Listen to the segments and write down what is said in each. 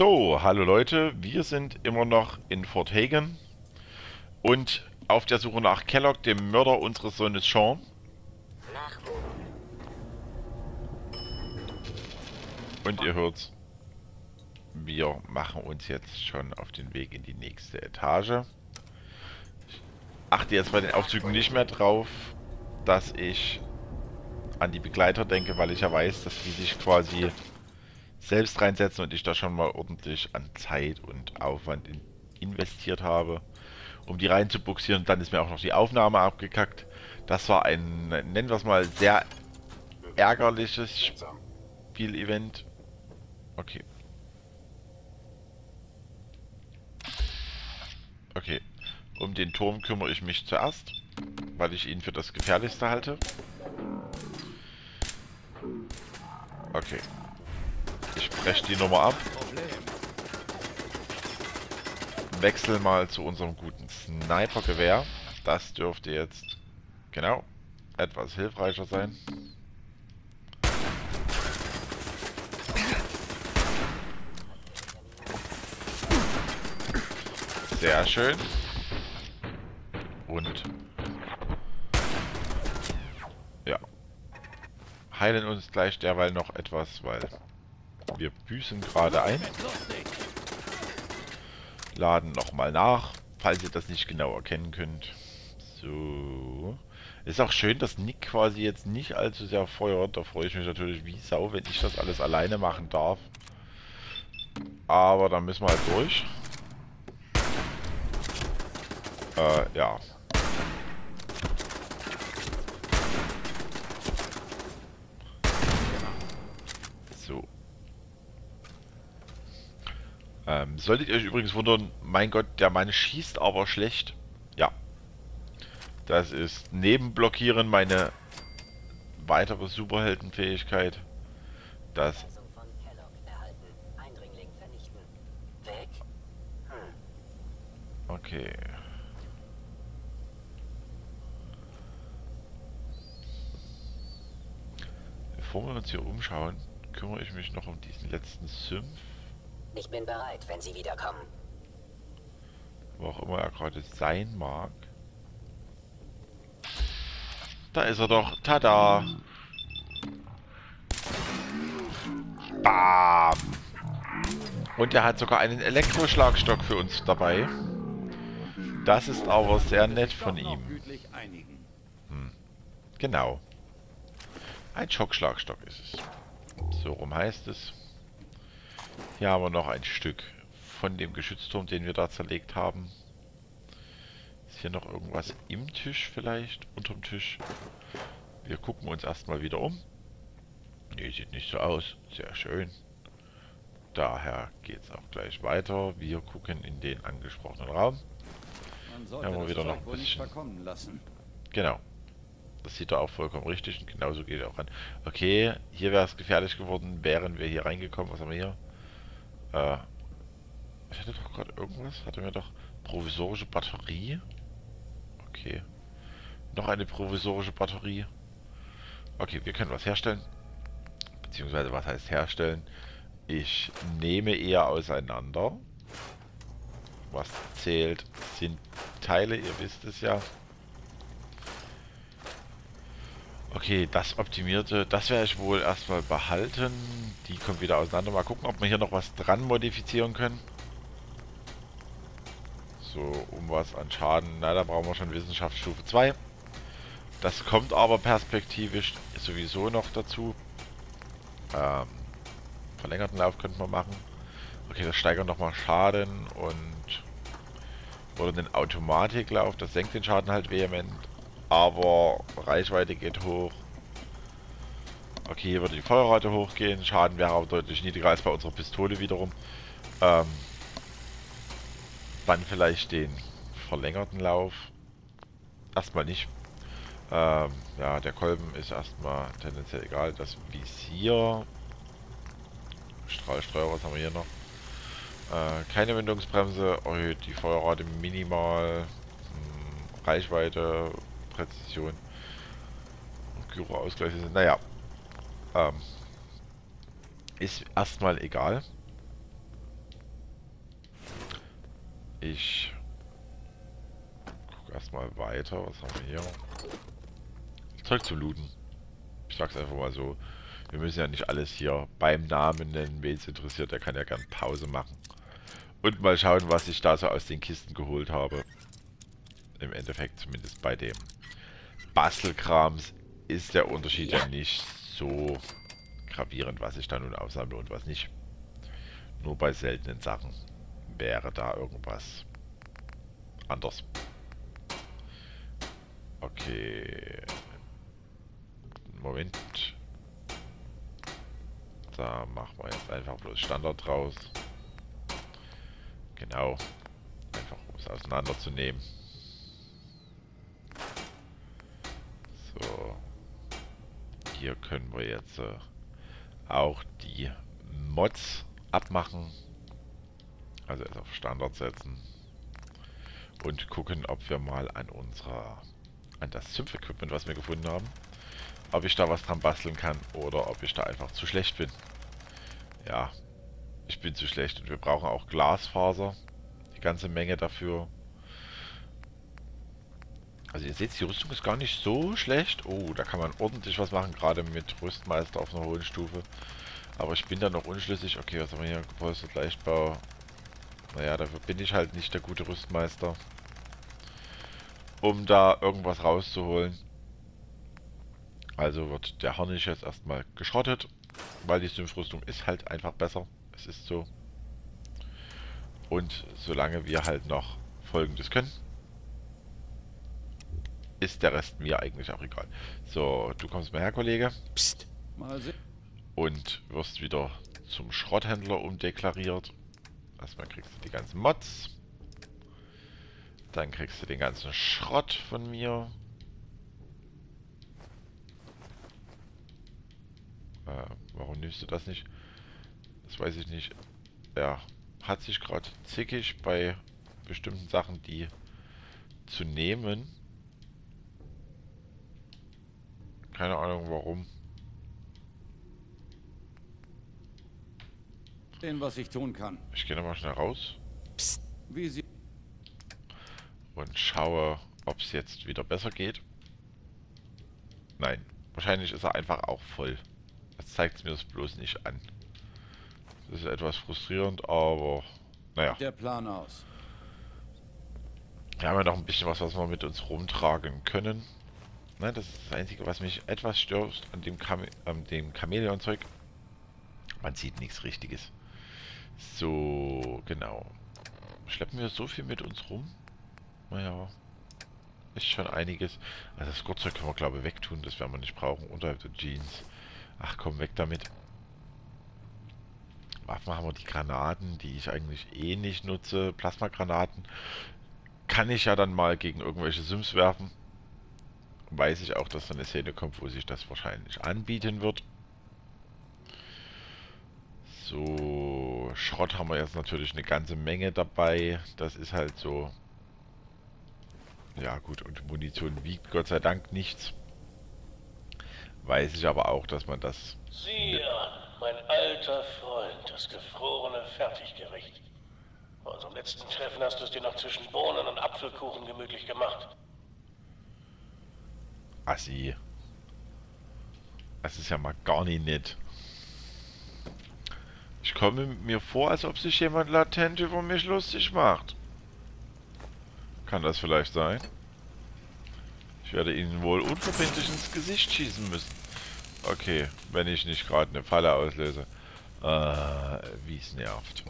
So, hallo Leute, wir sind immer noch in Fort Hagen und auf der Suche nach Kellogg, dem Mörder unseres Sohnes Sean. Und ihr hört's, wir machen uns jetzt schon auf den Weg in die nächste Etage. Ich achte jetzt bei den Aufzügen nicht mehr drauf, dass ich an die Begleiter denke, weil ich ja weiß, dass die sich quasi selbst reinsetzen und ich da schon mal ordentlich an Zeit und Aufwand in investiert habe, um die reinzubuxieren. Dann ist mir auch noch die Aufnahme abgekackt. Das war ein, nennen wir es mal, sehr ärgerliches Spielevent. Okay. Okay. Um den Turm kümmere ich mich zuerst, weil ich ihn für das Gefährlichste halte. Okay. Ich breche die Nummer ab. Wechsel mal zu unserem guten Sniper-Gewehr. Das dürfte jetzt, genau, etwas hilfreicher sein. Sehr schön. Und ja. Heilen uns gleich derweil noch etwas, weil wir büßen gerade ein. Laden nochmal nach, falls ihr das nicht genau erkennen könnt. So. Ist auch schön, dass Nick quasi jetzt nicht allzu sehr feuert. Da freue ich mich natürlich wie Sau, wenn ich das alles alleine machen darf. Aber da müssen wir halt durch. Äh, ja. Ähm, solltet ihr euch übrigens wundern, mein Gott, der Mann schießt aber schlecht. Ja. Das ist neben Blockieren meine weitere Superheldenfähigkeit. Das. Okay. Bevor wir uns hier umschauen, kümmere ich mich noch um diesen letzten Sümpf. Ich bin bereit, wenn Sie wiederkommen. Wo auch immer er gerade sein mag. Da ist er doch. Tada! Bam! Und er hat sogar einen Elektroschlagstock für uns dabei. Das ist aber sehr nett von ihm. Hm. Genau. Ein Schockschlagstock ist es. So rum heißt es. Hier haben wir noch ein Stück von dem Geschützturm, den wir da zerlegt haben. Ist hier noch irgendwas im Tisch vielleicht? Unterm Tisch? Wir gucken uns erstmal wieder um. Ne, sieht nicht so aus. Sehr schön. Daher geht es auch gleich weiter. Wir gucken in den angesprochenen Raum. Man haben wir wieder noch ein bisschen. Genau. Das sieht er auch vollkommen richtig und genauso geht er auch an. Okay, hier wäre es gefährlich geworden, wären wir hier reingekommen. Was haben wir hier? Äh, ich hatte doch gerade irgendwas. Hatte mir doch provisorische Batterie. Okay. Noch eine provisorische Batterie. Okay, wir können was herstellen. Beziehungsweise, was heißt herstellen? Ich nehme eher auseinander. Was zählt, sind Teile, ihr wisst es ja. Okay, das Optimierte, das werde ich wohl erstmal behalten. Die kommt wieder auseinander. Mal gucken, ob wir hier noch was dran modifizieren können. So, um was an Schaden. Na, da brauchen wir schon Wissenschaftsstufe 2. Das kommt aber perspektivisch sowieso noch dazu. Ähm, verlängerten Lauf könnten wir machen. Okay, das steigert nochmal Schaden und... Oder den Automatiklauf, das senkt den Schaden halt vehement aber Reichweite geht hoch. Okay, hier würde die Feuerrate hochgehen. Schaden wäre aber deutlich niedriger als bei unserer Pistole wiederum. Ähm, dann vielleicht den verlängerten Lauf. Erstmal nicht. Ähm, ja, der Kolben ist erstmal tendenziell egal. Das Visier. Strahlstreuer, was haben wir hier noch? Äh, keine Windungsbremse. Oh, die Feuerrate minimal. Hm, Reichweite Präzision und Gyroausgleiche sind. Naja. Ähm, ist erstmal egal. Ich gucke erstmal weiter. Was haben wir hier? Zeug zu looten. Ich sag's einfach mal so. Wir müssen ja nicht alles hier beim Namen nennen. Wen es interessiert, der kann ja gern Pause machen. Und mal schauen, was ich da so aus den Kisten geholt habe. Im Endeffekt zumindest bei dem Bastelkrams ist der Unterschied ja nicht so gravierend, was ich da nun aufsammle und was nicht. Nur bei seltenen Sachen wäre da irgendwas anders. Okay. Moment. Da machen wir jetzt einfach bloß Standard draus. Genau. Einfach um es auseinanderzunehmen. So. Hier können wir jetzt äh, auch die Mods abmachen. Also erst auf Standard setzen. Und gucken, ob wir mal an unserer an das Symph-Equipment, was wir gefunden haben, ob ich da was dran basteln kann oder ob ich da einfach zu schlecht bin. Ja, ich bin zu schlecht und wir brauchen auch Glasfaser. Die ganze Menge dafür. Also ihr seht, die Rüstung ist gar nicht so schlecht. Oh, da kann man ordentlich was machen, gerade mit Rüstmeister auf einer hohen Stufe. Aber ich bin da noch unschlüssig. Okay, was haben wir hier? Gepolstert, Leichtbau. Naja, dafür bin ich halt nicht der gute Rüstmeister. Um da irgendwas rauszuholen. Also wird der Harnisch jetzt erstmal geschrottet. Weil die Synth-Rüstung ist halt einfach besser. Es ist so. Und solange wir halt noch folgendes können, ist der Rest mir eigentlich auch egal. So, du kommst mal her, Kollege. Psst. Mal sehen. Und wirst wieder zum Schrotthändler umdeklariert. Erstmal kriegst du die ganzen Mods. Dann kriegst du den ganzen Schrott von mir. Äh, warum nimmst du das nicht? Das weiß ich nicht. Ja, hat sich gerade zickig bei bestimmten Sachen, die zu nehmen. Keine Ahnung warum. Den, was ich tun kann. Ich gehe nochmal schnell raus. Psst. Wie sie und schaue, ob es jetzt wieder besser geht. Nein, wahrscheinlich ist er einfach auch voll. Das zeigt mir das bloß nicht an. Das ist etwas frustrierend, aber naja. Der Plan aus. Wir haben ja noch ein bisschen was, was wir mit uns rumtragen können. Ne, das ist das Einzige, was mich etwas stört an dem, Chame an dem Chamäleon-Zeug. Man sieht nichts Richtiges. So, genau. Schleppen wir so viel mit uns rum? Naja, ist schon einiges. Also das Gurtzeug können wir glaube ich wegtun, das werden wir nicht brauchen. Unterhalb der Jeans. Ach komm, weg damit. Waffen haben wir die Granaten, die ich eigentlich eh nicht nutze. Plasmagranaten kann ich ja dann mal gegen irgendwelche Sims werfen weiß ich auch, dass da eine Szene kommt, wo sich das wahrscheinlich anbieten wird. So, Schrott haben wir jetzt natürlich eine ganze Menge dabei. Das ist halt so. Ja gut, und Munition wiegt Gott sei Dank nichts. Weiß ich aber auch, dass man das... Sieh an, mein alter Freund, das gefrorene Fertiggericht. Bei unserem letzten Treffen hast du es dir noch zwischen Bohnen und Apfelkuchen gemütlich gemacht. Assi. Das ist ja mal gar nicht nett. Ich komme mir vor, als ob sich jemand latent über mich lustig macht. Kann das vielleicht sein? Ich werde Ihnen wohl unverbindlich ins Gesicht schießen müssen. Okay, wenn ich nicht gerade eine Falle auslöse. Äh, wie es nervt.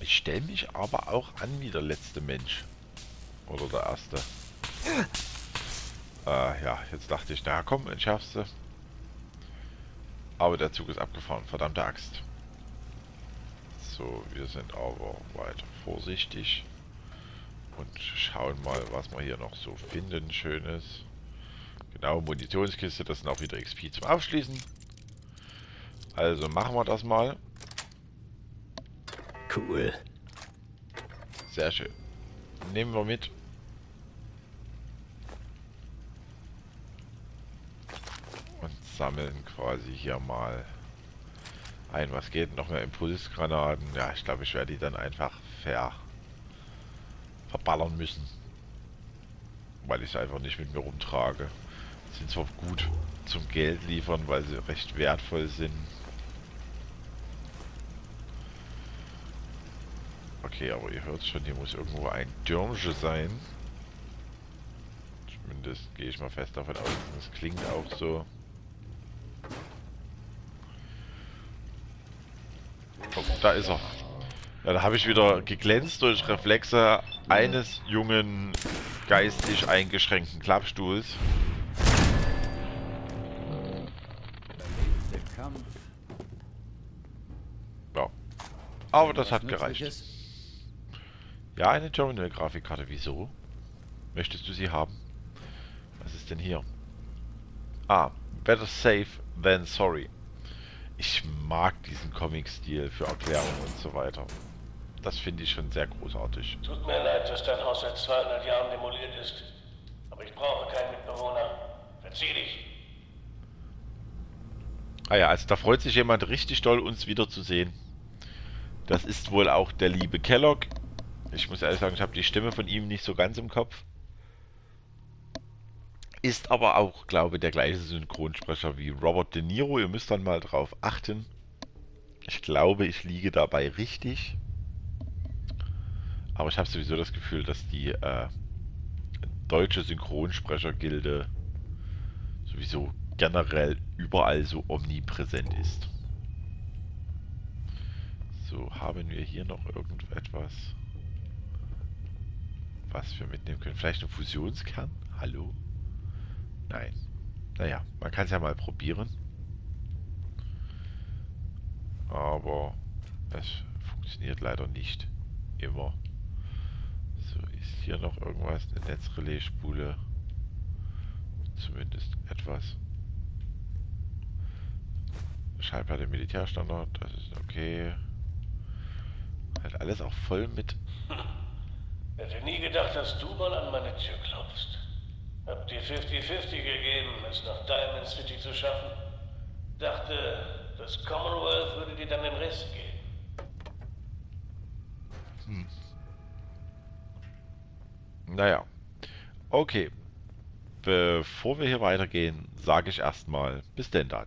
Ich stelle mich aber auch an wie der letzte Mensch. Oder der erste. Äh, ja, jetzt dachte ich, na komm, entschärfst du. Aber der Zug ist abgefahren, verdammte Axt. So, wir sind aber weiter vorsichtig. Und schauen mal, was wir hier noch so finden. Schönes. Genau, Munitionskiste, das sind auch wieder XP zum Aufschließen. Also machen wir das mal. Cool. Sehr schön. Nehmen wir mit. Sammeln quasi hier mal ein. Was geht? Noch mehr Impulsgranaten. Ja, ich glaube, ich werde die dann einfach ver verballern müssen. Weil ich es einfach nicht mit mir rumtrage. Sind zwar gut zum Geld liefern, weil sie recht wertvoll sind. Okay, aber ihr hört schon, hier muss irgendwo ein Dürmsche sein. Zumindest gehe ich mal fest davon aus. Das klingt auch so. Oh, da ist er. Ja, da habe ich wieder geglänzt durch Reflexe eines jungen, geistig eingeschränkten Klappstuhls. Ja. Aber das hat gereicht. Ja, eine Terminal-Grafikkarte. Wieso? Möchtest du sie haben? Was ist denn hier? Ah, better safe than sorry. Ich mag diesen Comic-Stil für Erklärungen und so weiter. Das finde ich schon sehr großartig. Tut mir leid, dass dein Haus seit 200 Jahren demoliert ist. Aber ich brauche keinen Mitbewohner. Verzieh dich. Ah ja, also da freut sich jemand richtig doll, uns wiederzusehen. Das ist wohl auch der liebe Kellogg. Ich muss ehrlich sagen, ich habe die Stimme von ihm nicht so ganz im Kopf. Ist aber auch, glaube ich, der gleiche Synchronsprecher wie Robert De Niro. Ihr müsst dann mal drauf achten. Ich glaube, ich liege dabei richtig. Aber ich habe sowieso das Gefühl, dass die äh, deutsche Synchronsprechergilde sowieso generell überall so omnipräsent ist. So, haben wir hier noch irgendetwas, was wir mitnehmen können? Vielleicht ein Fusionskern? Hallo? Nein. Naja, man kann es ja mal probieren. Aber es funktioniert leider nicht immer. So, ist hier noch irgendwas? Eine Netzrelais-Spule. Zumindest etwas. Schallplatte Militärstandard, das ist okay. Halt alles auch voll mit. Hätte nie gedacht, dass du mal an meine Tür klopfst. Hab dir 50-50 gegeben, es nach Diamond City zu schaffen. Dachte, das Commonwealth würde dir dann den Rest geben. Naja. Okay. Bevor wir hier weitergehen, sage ich erstmal bis denn dann.